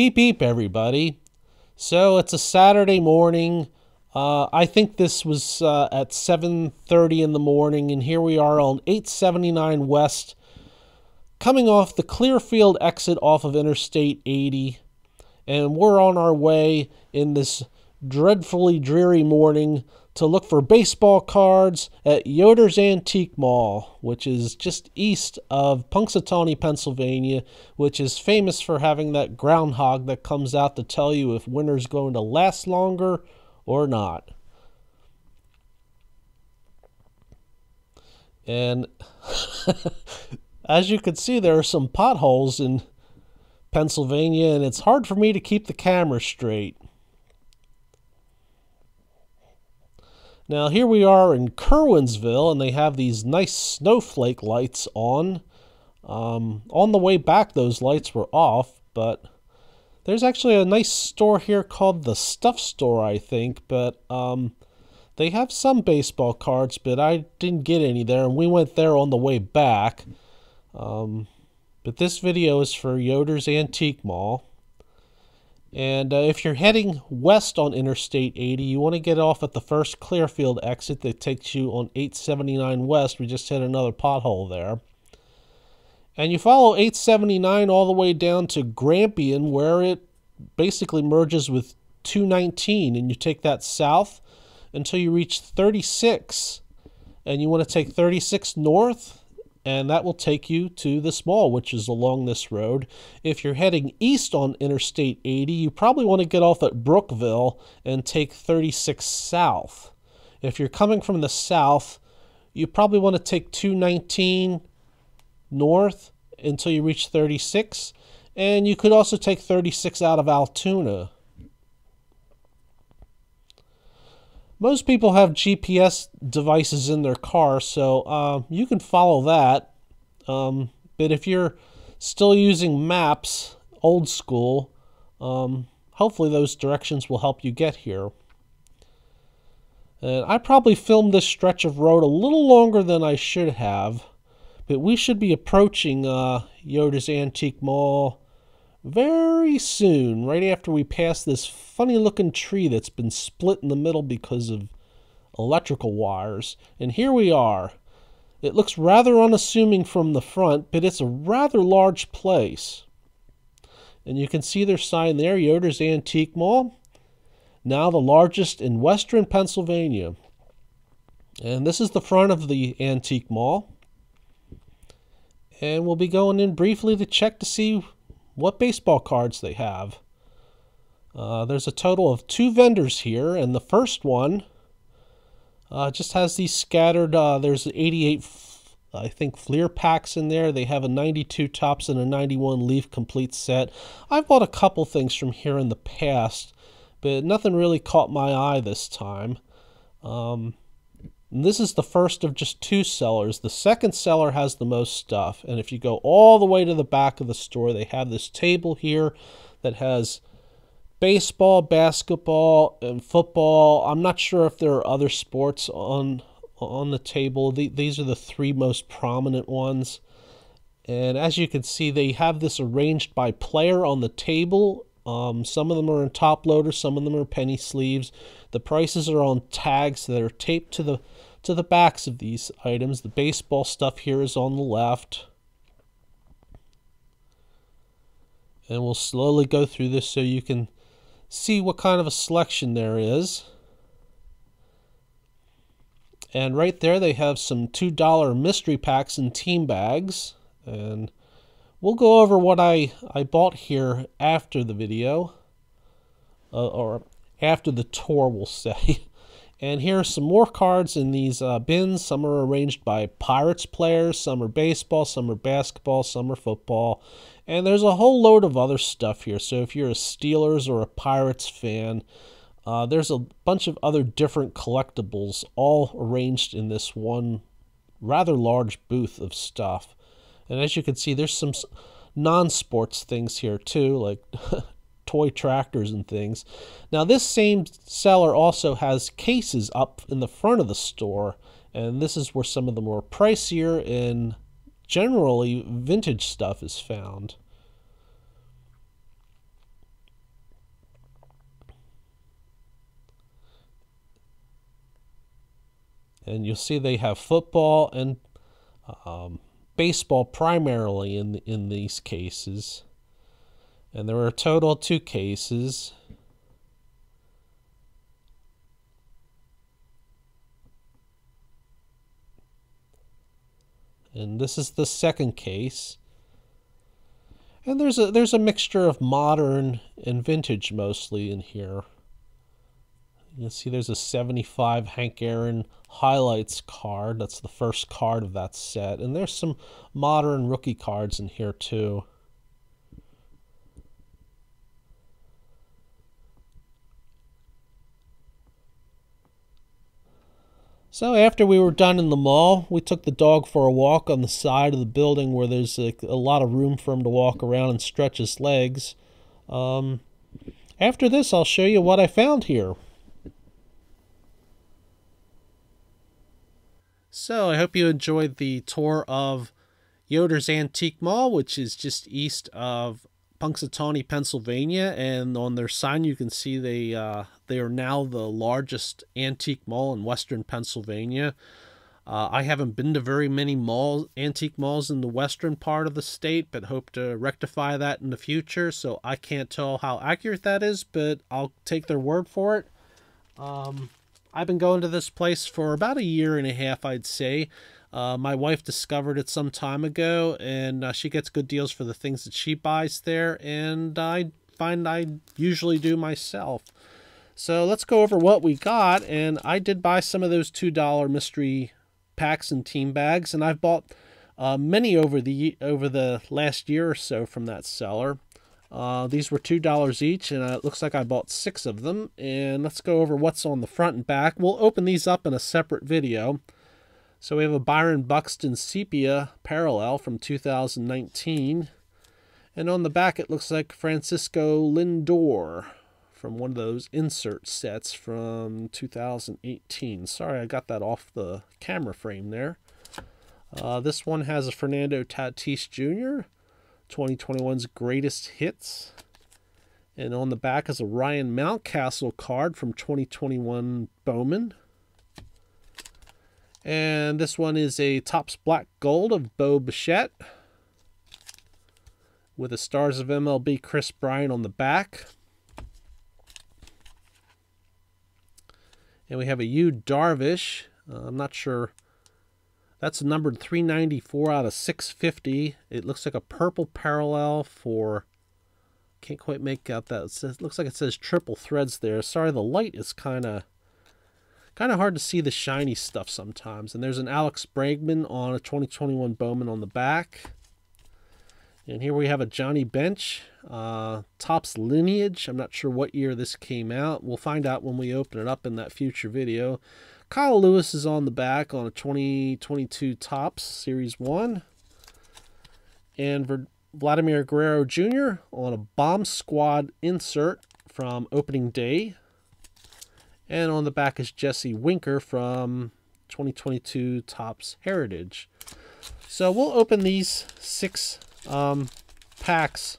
Beep beep, everybody. So it's a Saturday morning. Uh, I think this was uh, at 7:30 in the morning, and here we are on 879 West, coming off the Clearfield exit off of Interstate 80, and we're on our way in this dreadfully dreary morning to look for baseball cards at Yoder's Antique Mall, which is just east of Punxsutawney, Pennsylvania, which is famous for having that groundhog that comes out to tell you if winter's going to last longer or not. And as you can see, there are some potholes in Pennsylvania, and it's hard for me to keep the camera straight. Now here we are in Curwensville, and they have these nice snowflake lights on. Um, on the way back, those lights were off, but there's actually a nice store here called the Stuff Store, I think, but um, they have some baseball cards, but I didn't get any there, and we went there on the way back. Um, but this video is for Yoder's Antique Mall. And uh, if you're heading west on Interstate 80, you want to get off at the first Clearfield exit that takes you on 879 West. We just hit another pothole there. And you follow 879 all the way down to Grampian, where it basically merges with 219. And you take that south until you reach 36. And you want to take 36 north and that will take you to the mall, which is along this road. If you're heading east on Interstate 80, you probably want to get off at Brookville and take 36 south. If you're coming from the south, you probably want to take 219 north until you reach 36, and you could also take 36 out of Altoona. Most people have GPS devices in their car, so uh, you can follow that. Um, but if you're still using maps, old school, um, hopefully those directions will help you get here. And I probably filmed this stretch of road a little longer than I should have, but we should be approaching uh, Yoder's Antique Mall very soon, right after we pass this funny looking tree that's been split in the middle because of electrical wires. And here we are. It looks rather unassuming from the front, but it's a rather large place. And you can see their sign there, Yoder's Antique Mall, now the largest in western Pennsylvania. And this is the front of the Antique Mall. And we'll be going in briefly to check to see what baseball cards they have. Uh, there's a total of two vendors here, and the first one uh, just has these scattered. Uh, there's 88, I think, Fleer packs in there. They have a 92 Topps and a 91 Leaf complete set. I've bought a couple things from here in the past, but nothing really caught my eye this time. Um, this is the first of just two sellers. The second seller has the most stuff. And if you go all the way to the back of the store, they have this table here that has baseball, basketball, and football. I'm not sure if there are other sports on on the table. The, these are the three most prominent ones. And as you can see, they have this arranged by player on the table. Um, some of them are in top loader, some of them are penny sleeves. The prices are on tags that are taped to the to the backs of these items. The baseball stuff here is on the left. And we'll slowly go through this so you can see what kind of a selection there is. And right there they have some $2 mystery packs and team bags. And we'll go over what I, I bought here after the video. Uh, or after the tour, we'll say. And here are some more cards in these uh, bins. Some are arranged by Pirates players, some are baseball, some are basketball, some are football. And there's a whole load of other stuff here. So if you're a Steelers or a Pirates fan, uh, there's a bunch of other different collectibles all arranged in this one rather large booth of stuff. And as you can see, there's some non sports things here too, like toy tractors and things. Now, this same seller also has cases up in the front of the store, and this is where some of the more pricier and generally vintage stuff is found. And you'll see they have football and um, baseball primarily in in these cases. And there were a total two cases. And this is the second case. And there's a there's a mixture of modern and vintage mostly in here. You can see there's a 75 Hank Aaron highlights card. That's the first card of that set. And there's some modern rookie cards in here too. So after we were done in the mall, we took the dog for a walk on the side of the building where there's a, a lot of room for him to walk around and stretch his legs. Um, after this, I'll show you what I found here. So I hope you enjoyed the tour of Yoder's Antique Mall, which is just east of Punxsutawney, Pennsylvania, and on their sign you can see they uh, they are now the largest antique mall in Western Pennsylvania. Uh, I haven't been to very many malls, antique malls in the western part of the state, but hope to rectify that in the future. So I can't tell how accurate that is, but I'll take their word for it. Um, I've been going to this place for about a year and a half, I'd say. Uh, my wife discovered it some time ago, and uh, she gets good deals for the things that she buys there, and I find I usually do myself. So let's go over what we got, and I did buy some of those $2 mystery packs and team bags, and I've bought uh, many over the over the last year or so from that seller. Uh, these were $2 each, and uh, it looks like I bought six of them. And let's go over what's on the front and back. We'll open these up in a separate video. So we have a Byron Buxton Sepia parallel from 2019. And on the back, it looks like Francisco Lindor from one of those insert sets from 2018. Sorry, I got that off the camera frame there. Uh, this one has a Fernando Tatis Jr., 2021's greatest hits. And on the back is a Ryan Mountcastle card from 2021 Bowman. And this one is a Topps Black Gold of Bo Bichette with the Stars of MLB Kris Bryant on the back. And we have a Yu Darvish. Uh, I'm not sure. That's numbered 394 out of 650. It looks like a purple parallel for. Can't quite make out that. It says, looks like it says triple threads there. Sorry, the light is kind of kind of hard to see the shiny stuff sometimes. And there's an Alex Bregman on a 2021 Bowman on the back. And here we have a Johnny Bench, uh, Topps Lineage. I'm not sure what year this came out. We'll find out when we open it up in that future video. Kyle Lewis is on the back on a 2022 Topps Series 1. And Vladimir Guerrero Jr. on a Bomb Squad insert from opening day and on the back is Jesse Winker from 2022 Topps Heritage. So we'll open these six um, packs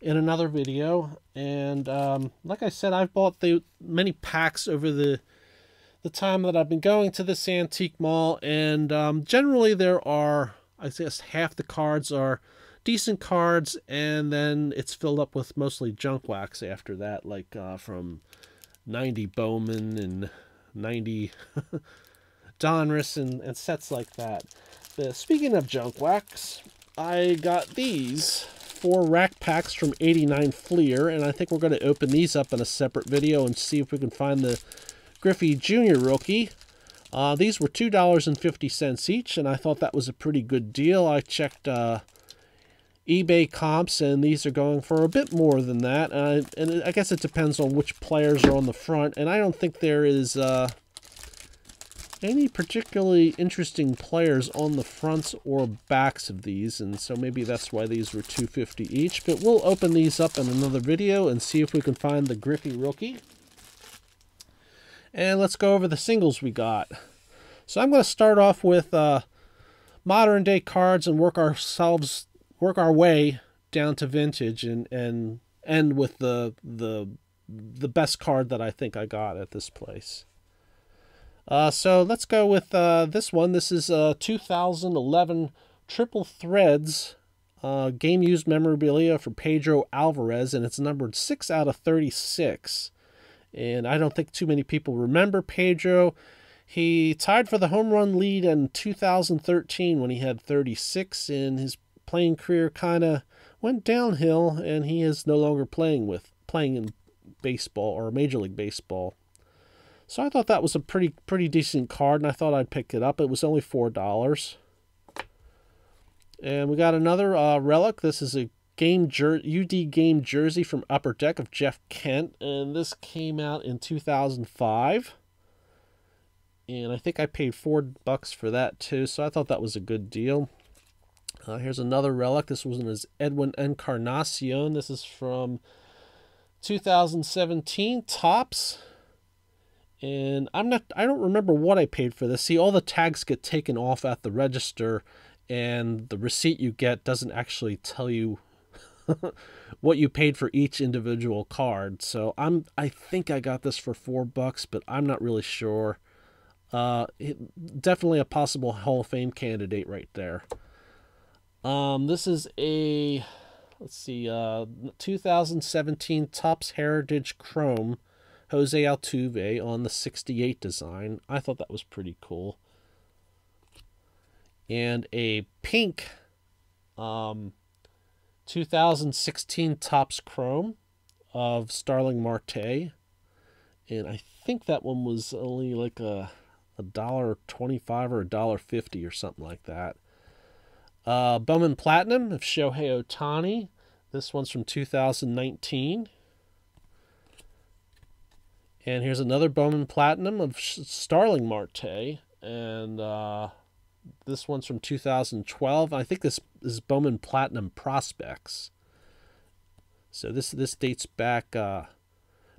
in another video. And um, like I said, I've bought the many packs over the the time that I've been going to this antique mall. And um, generally there are, I guess half the cards are decent cards. And then it's filled up with mostly junk wax after that, like uh, from 90 Bowman and 90 Donruss and, and sets like that. Uh, speaking of junk wax, I got these four rack packs from 89 Fleer, and I think we're going to open these up in a separate video and see if we can find the Griffey Jr. rookie. Uh, these were $2.50 each, and I thought that was a pretty good deal. I checked uh, eBay comps, and these are going for a bit more than that. Uh, and I guess it depends on which players are on the front. And I don't think there is uh, any particularly interesting players on the fronts or backs of these. And so maybe that's why these were 250 each. But we'll open these up in another video and see if we can find the Griffey rookie. And let's go over the singles we got. So I'm going to start off with uh, modern day cards and work ourselves work our way down to vintage and and end with the the the best card that I think I got at this place. Uh, so let's go with uh, this one. This is uh, 2011 Triple Threads uh, game used memorabilia for Pedro Alvarez, and it's numbered 6 out of 36. And I don't think too many people remember Pedro. He tied for the home run lead in 2013 when he had 36, and his playing career kind of went downhill, and he is no longer playing with playing in baseball or Major League Baseball. So I thought that was a pretty pretty decent card, and I thought I'd pick it up. It was only four dollars. And we got another uh, relic. This is a game jer- UD game jersey from Upper Deck of Jeff Kent, and this came out in 2005. And I think I paid four bucks for that too, so I thought that was a good deal. Uh, here's another relic. This was as Edwin Encarnacion. This is from 2017 Topps. And I'm not I don't remember what I paid for this. See, all the tags get taken off at the register and the receipt you get doesn't actually tell you what you paid for each individual card. So I'm I think I got this for 4 bucks, but I'm not really sure. Uh, definitely a possible Hall of Fame candidate right there. Um, this is a let's see, uh, 2017 Topps Heritage Chrome Jose Altuve on the 68 design. I thought that was pretty cool. And a pink um, 2016 Topps Chrome of Starling Marte. And I think that one was only like a a dollar twenty-five or a dollar fifty or something like that. Uh, Bowman Platinum of Shohei Ohtani. This one's from 2019. And here's another Bowman Platinum of Starling Marte. And uh, this one's from 2012. I think this is Bowman Platinum Prospects. So this this dates back uh,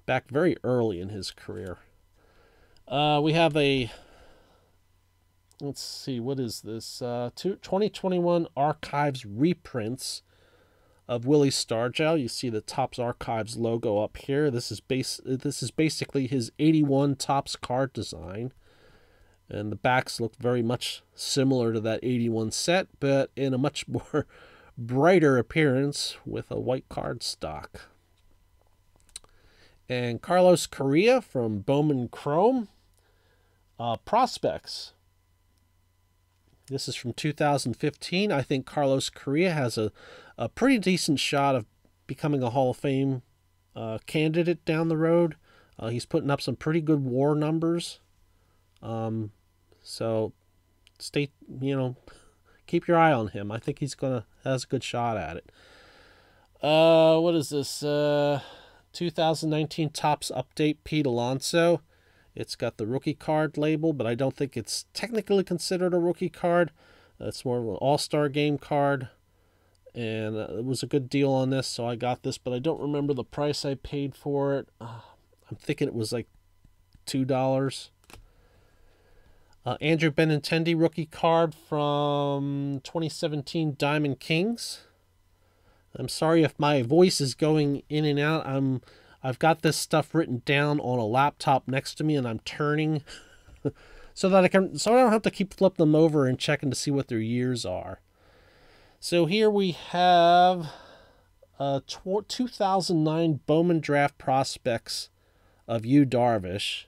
back very early in his career. Uh, we have a let's see, what is this? Uh, 2021 Archives reprints of Willie Stargell. You see the Topps Archives logo up here. This is base. This is basically his 81 Topps card design, and the backs look very much similar to that 81 set, but in a much more brighter appearance with a white card stock. And Carlos Correa from Bowman Chrome. Uh, prospects this is from 2015. I think Carlos Correa has a, a pretty decent shot of becoming a Hall of Fame uh, candidate down the road. Uh, he's putting up some pretty good war numbers. Um, so stay, you know, keep your eye on him. I think he's gonna has a good shot at it. Uh, what is this? Uh, 2019 Topps update. Pete Alonso. It's got the rookie card label, but I don't think it's technically considered a rookie card. It's more of an all star game card. And uh, it was a good deal on this, so I got this, but I don't remember the price I paid for it. Uh, I'm thinking it was like $2. Uh, Andrew Benintendi rookie card from 2017 Diamond Kings. I'm sorry if my voice is going in and out. I'm I've got this stuff written down on a laptop next to me and I'm turning so that I can so I don't have to keep flipping them over and checking to see what their years are. So here we have uh 2009 Bowman Draft Prospects of Yu Darvish.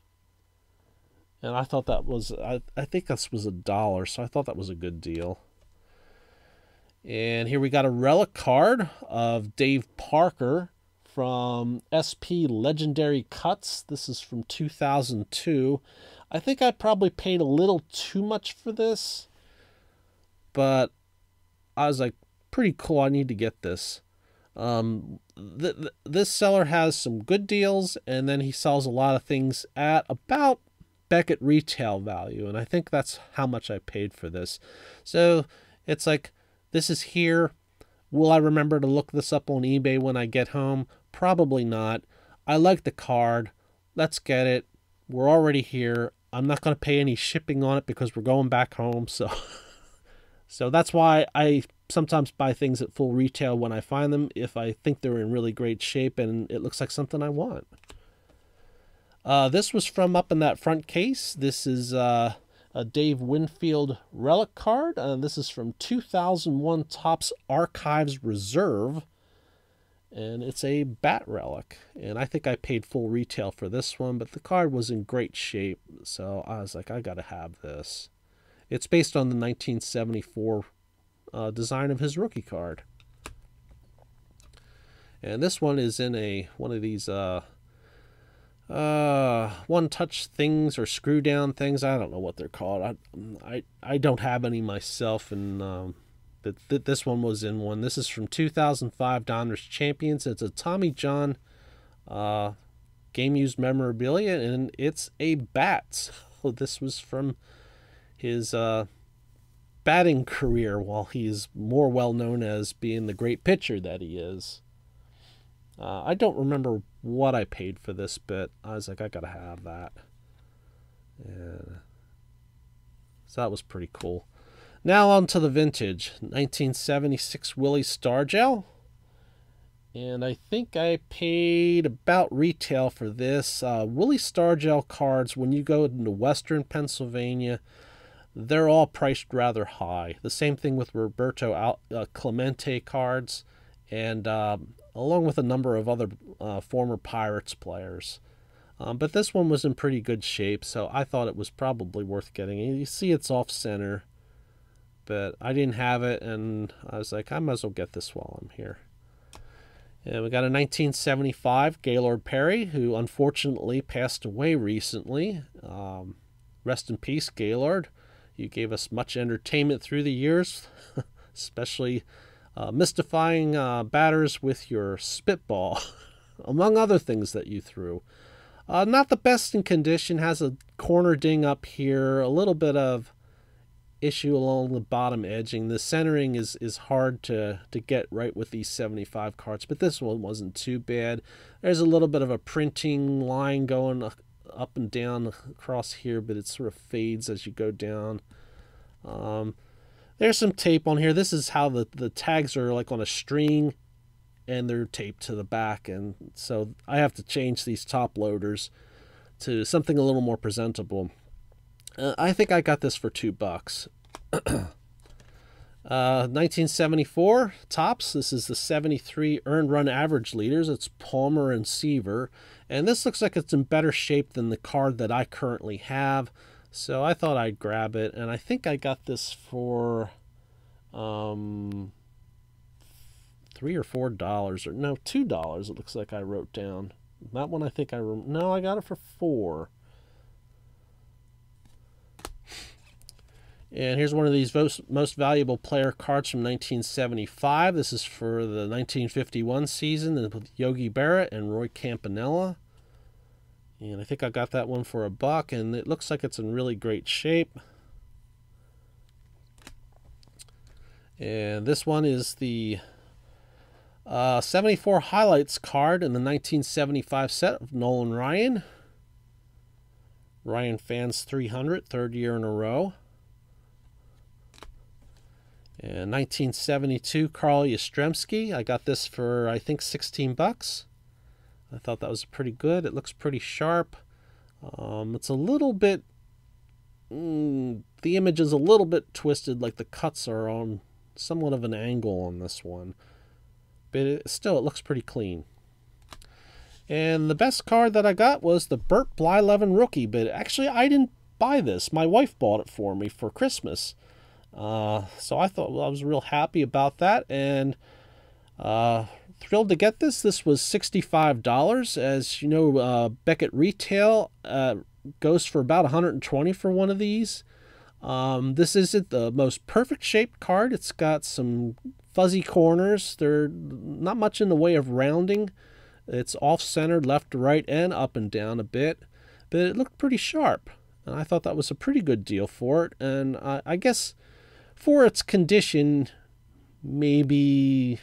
And I thought that was I, I think this was a dollar, so I thought that was a good deal. And here we got a relic card of Dave Parker from SP Legendary Cuts. This is from 2002. I think I probably paid a little too much for this, but I was like, pretty cool. I need to get this. Um, th- th- this seller has some good deals, and then he sells a lot of things at about Beckett retail value, and I think that's how much I paid for this. So it's like this is here. Will I remember to look this up on eBay when I get home? Probably not. I like the card. Let's get it. We're already here. I'm not going to pay any shipping on it because we're going back home. So, so that's why I sometimes buy things at full retail when I find them if I think they're in really great shape and it looks like something I want. Uh, this was from up in that front case. This is uh, a Dave Winfield relic card. Uh, this is from 2001 Topps Archives Reserve. And it's a bat relic. And I think I paid full retail for this one, but the card was in great shape. So I was like, I got to have this. It's based on the 1974 uh, design of his rookie card. And this one is in a one of these uh, uh, one touch things or screw down things. I don't know what they're called. I I, I don't have any myself, and um, but th- this one was in one. This is from 2005 Donruss Champions. It's a Tommy John uh, game used memorabilia, and it's a bat. So this was from his uh, batting career while he's more well known as being the great pitcher that he is. Uh, I don't remember what I paid for this, but I was like, I gotta have that. And so that was pretty cool. Now on to the vintage 1976 Willie Stargell. And I think I paid about retail for this. Uh, Willie Stargell cards, when you go into Western Pennsylvania, they're all priced rather high. The same thing with Roberto uh, Clemente cards, and um, along with a number of other uh, former Pirates players. Um, but this one was in pretty good shape, so I thought it was probably worth getting. You see, it's off center, but I didn't have it, and I was like, I might as well get this while I'm here. And we got a 1975 Gaylord Perry, who unfortunately passed away recently. Um, rest in peace, Gaylord. You gave us much entertainment through the years, especially uh, mystifying uh, batters with your spitball, among other things that you threw. Uh, not the best in condition, has a corner ding up here, a little bit of issue along the bottom edging. The centering is, is hard to, to get right with these 75 cards, but this one wasn't too bad. There's a little bit of a printing line going up and down across here, but it sort of fades as you go down. Um, there's some tape on here. This is how the, the tags are like on a string and they're taped to the back. And so I have to change these top loaders to something a little more presentable. Uh, I think I got this for two bucks. Uh, 1974 Topps. This is the 73 earned run average leaders. It's Palmer and Seaver. And this looks like it's in better shape than the card that I currently have. So I thought I'd grab it, and I think I got this for um, three or four dollars, or no, two dollars. It looks like I wrote down that one. I think I no, I got it for four. And here's one of these most, valuable player cards from 1975. This is for the 1951 season with Yogi Berra and Roy Campanella. And I think I got that one for a buck, and it looks like it's in really great shape. And this one is the uh, 74 highlights card in the 1975 set of Nolan Ryan. Ryan fans 300, third year in a row. And 1972 Carl Yastrzemski. I got this for I think 16 bucks. I thought that was pretty good. It looks pretty sharp. Um, it's a little bit. Mm, the image is a little bit twisted, like the cuts are on somewhat of an angle on this one. But it, still, it looks pretty clean. And the best card that I got was the Bert Blyleven rookie. But actually, I didn't buy this. My wife bought it for me for Christmas. Uh, so I thought well, I was real happy about that. And uh, thrilled to get this. This was $65. As you know, uh, Beckett Retail uh, goes for about 120 for one of these. Um, this isn't the most perfect shaped card. It's got some fuzzy corners. They're not much in the way of rounding. It's off-centered left to right and up and down a bit, but it looked pretty sharp. And I thought that was a pretty good deal for it. And I, I guess for its condition, maybe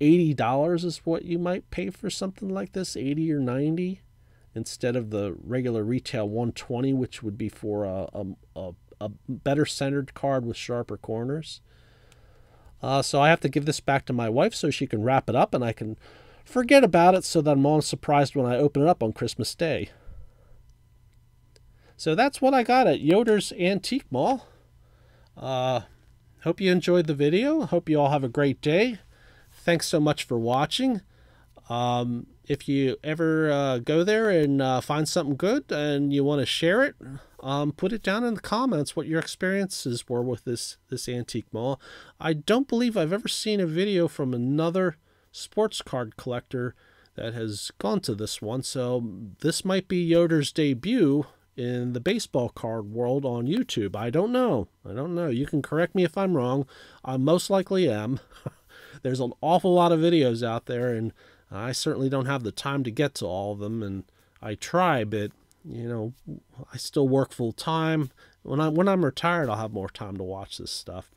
$80 is what you might pay for something like this, 80 or 90 instead of the regular retail 120 which would be for a, a, a better centered card with sharper corners. Uh, so I have to give this back to my wife so she can wrap it up and I can forget about it so that I'm not surprised when I open it up on Christmas Day. So that's what I got at Yoder's Antique Mall. Uh, hope you enjoyed the video. Hope you all have a great day. Thanks so much for watching. Um, if you ever uh, go there and uh, find something good and you want to share it, um, put it down in the comments what your experiences were with this this antique mall. I don't believe I've ever seen a video from another sports card collector that has gone to this one, so this might be Yoder's debut in the baseball card world on YouTube. I don't know. I don't know. You can correct me if I'm wrong. I most likely am. There's an awful lot of videos out there, and I certainly don't have the time to get to all of them, and I try, but you know, I still work full time. When I when I'm retired, I'll have more time to watch this stuff.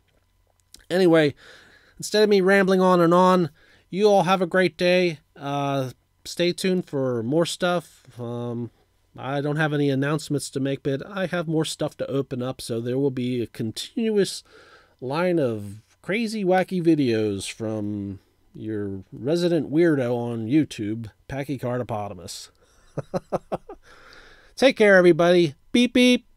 Anyway, instead of me rambling on and on, you all have a great day. Uh, stay tuned for more stuff. Um, I don't have any announcements to make, but I have more stuff to open up, so there will be a continuous line of crazy, wacky videos from your resident weirdo on YouTube, Pachycardopotamus. Take care, everybody. Beep, beep.